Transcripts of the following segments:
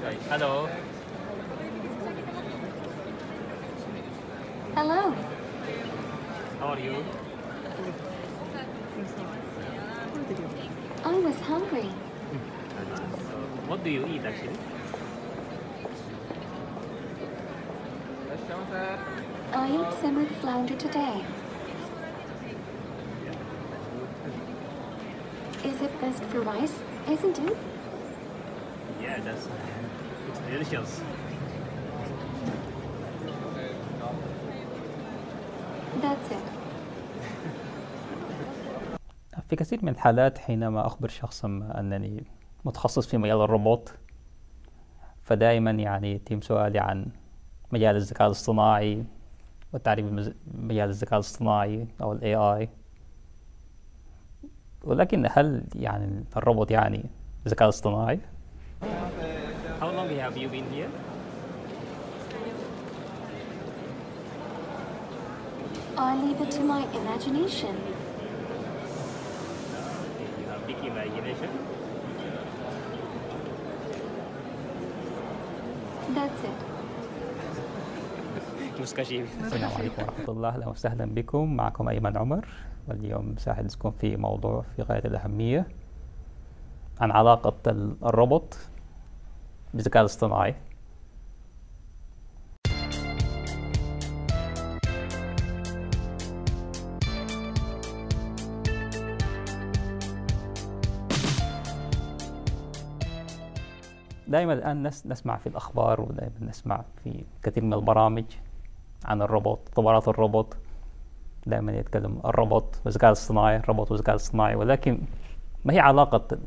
Hello. Hello. How are you? I was hungry. So, what do you eat actually? I ate simmered flounder today. Is it best for rice? Isn't it? في كثير من الحالات حينما أخبر شخصا أنني متخصص في مجال الروبوت فدائما يعني يتم سؤالي عن مجال الذكاء الاصطناعي والتعريف بمجال الذكاء الاصطناعي أو ال AI ولكن هل يعني الروبوت يعني الذكاء الاصطناعي؟ How long have you been here? I leave it to my imagination. You have big imagination. That's it. السلام عليكم ورحمة الله أهلا وسهلا بكم معكم أيمن عمر واليوم سأحدثكم في موضوع في غاية الأهمية عن علاقة ال- الروبوت بالذكاء الاصطناعي. دائما الآن نس نسمع في الأخبار ودائما نسمع في كثير من البرامج عن الروبوت تطورات الروبوت. دائما يتكلم الروبوت والذكاء الاصطناعي الروبوت والذكاء الاصطناعي ولكن ما هي علاقة هذا-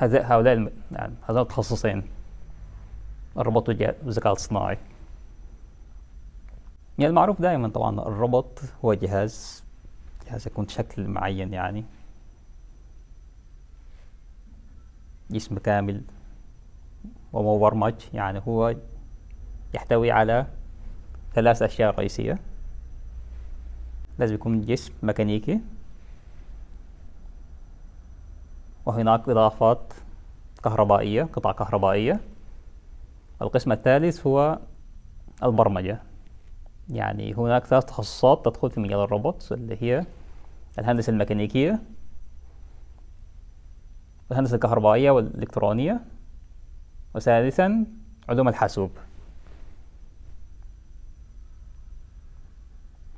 هؤلاء يعني هذول التخصصين. والج- والذكاء الاصطناعي. يعني المعروف دائما طبعا الروبوت هو جهاز جهاز يكون شكل معين يعني. جسم كامل. ومبرمج يعني هو يحتوي على ثلاث أشياء رئيسية. لازم يكون جسم ميكانيكي. وهناك إضافات كهربائية قطع كهربائية. القسم الثالث هو البرمجة. يعني هناك ثلاث تخصصات تدخل في مجال الروبوت اللي هي الهندسة الميكانيكية الهندسة الكهربائية والإلكترونية وثالثا علوم الحاسوب.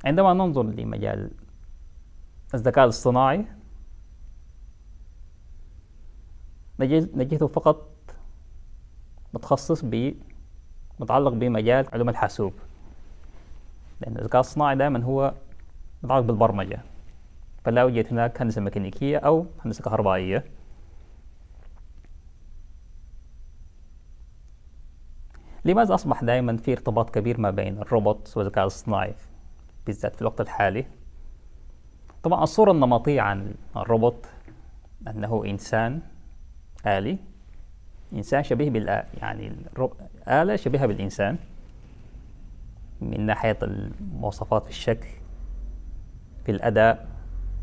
عندما ننظر لمجال الذكاء الاصطناعي نجد نجده فقط متخصص ب متعلق بمجال علوم الحاسوب. لأن الذكاء الاصطناعي دائما هو متعلق بالبرمجة. فلا يوجد هناك هندسة ميكانيكية أو هندسة كهربائية. لماذا أصبح دائما في ارتباط كبير ما بين الروبوت والذكاء الاصطناعي؟ بالذات في الوقت الحالي. طبعا الصورة النمطية عن الروبوت أنه إنسان آلي. إنسان شبيه بالآ يعني آلة شبيهة بالإنسان من ناحية المواصفات في الشكل في الأداء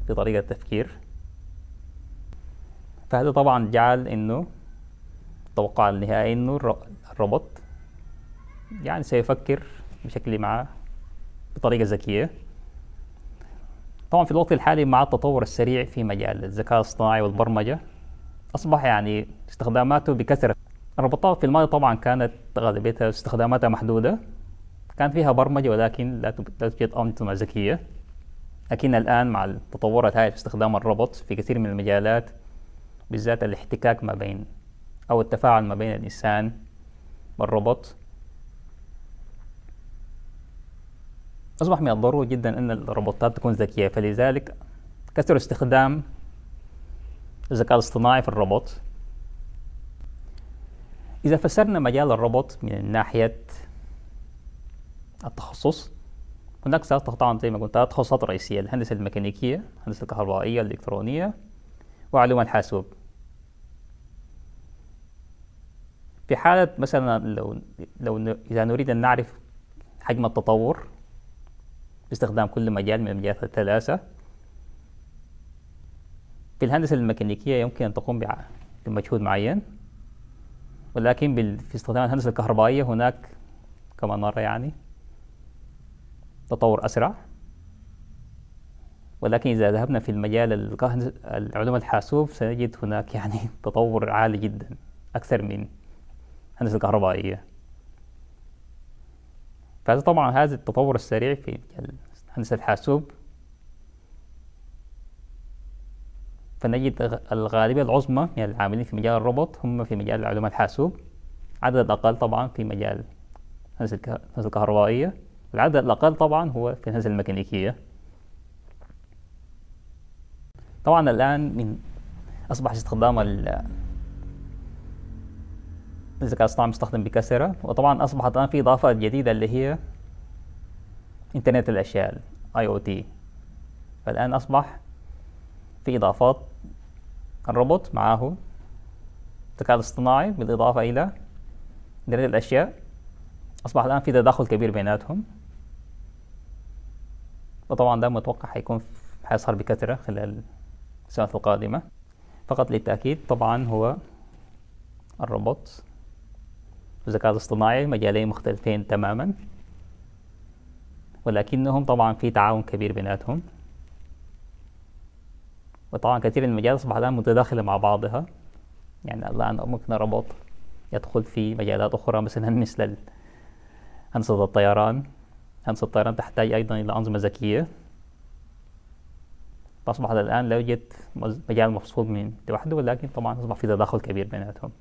في طريقة التفكير. فهذا طبعا جعل إنه التوقع النهائي إنه الرو- الروبوت يعني سيفكر بشكل ما بطريقة ذكية. طبعا في الوقت الحالي مع التطور السريع في مجال الذكاء الاصطناعي والبرمجة أصبح يعني استخداماته بكثرة. الروبوتات في الماضي طبعا كانت غالبيتها استخداماتها محدودة. كان فيها برمجة ولكن لا توجد أنظمة ذكية. لكن الآن مع التطورات هاي في استخدام الروبوت في كثير من المجالات بالذات الاحتكاك ما بين أو التفاعل ما بين الإنسان والروبوت أصبح من الضروري جدا أن الروبوتات تكون ذكية. فلذلك كثر استخدام الذكاء الاصطناعي في الروبوت. إذا فسرنا مجال الروبوت من ناحية التخصص هناك ثلاث طبعا زي ما قلت ثلاث تخصصات رئيسية الهندسة الميكانيكية الهندسة الكهربائية الإلكترونية وعلوم الحاسوب. في حالة مثلا لو لو إذا نريد أن نعرف حجم التطور باستخدام كل مجال من المجالات الثلاثة في الهندسة الميكانيكية يمكن أن تقوم بمجهود معين ولكن. في استخدام الهندسة الكهربائية هناك كما نرى يعني تطور أسرع ولكن إذا ذهبنا في المجال العلوم الحاسوب سنجد هناك يعني تطور عالي جدا أكثر من الهندسة الكهربائية فهذا طبعا هذا التطور السريع في هندسة الحاسوب فنجد الغالبية العظمى من العاملين في مجال الروبوت هم في مجال علوم الحاسوب. عدد أقل طبعا في مجال الهندسة الكهربائية. العدد الأقل طبعا هو في الهندسة الميكانيكية. طبعا الآن من أصبح استخدام الذكاء الاصطناعي مستخدم بكثرة وطبعا أصبحت الآن في إضافة جديدة اللي هي إنترنت الأشياء آي أو فالآن أصبح في إضافات. الروبوت معه الذكاء الاصطناعي بالإضافة إلى إنترنت الأشياء. أصبح الآن في تداخل كبير بيناتهم. وطبعا ده متوقع حيكون حيظهر بكثرة خلال السنوات القادمة. فقط للتأكيد طبعا هو الروبوت. والذكاء الاصطناعي مجالين مختلفين تماما. ولكنهم طبعا في تعاون كبير بيناتهم. وطبعا كثير من المجالات أصبحت الآن متداخلة مع بعضها. يعني الآن ممكن الروبوت يدخل في مجالات أخرى مثلا مثل هندسة الطيران. هندسة الطيران تحتاج أيضا إلى أنظمة ذكية. فأصبح الآن لا يوجد مجال مفصول من لوحده ولكن طبعا أصبح في تداخل كبير بيناتهم.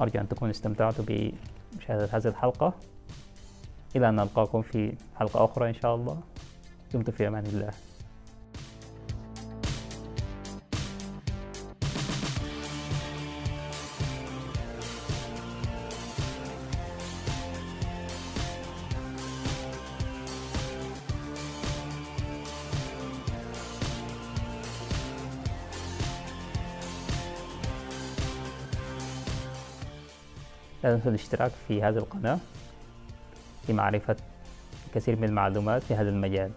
أرجو أن تكونوا استمتعتوا بمشاهدة هذه الحلقة. إلى أن نلقاكم في حلقة أخرى إن شاء الله. دمتم في أمان الله. لا تنسوا الاشتراك في هذه القناة لمعرفة كثير من المعلومات في هذا المجال.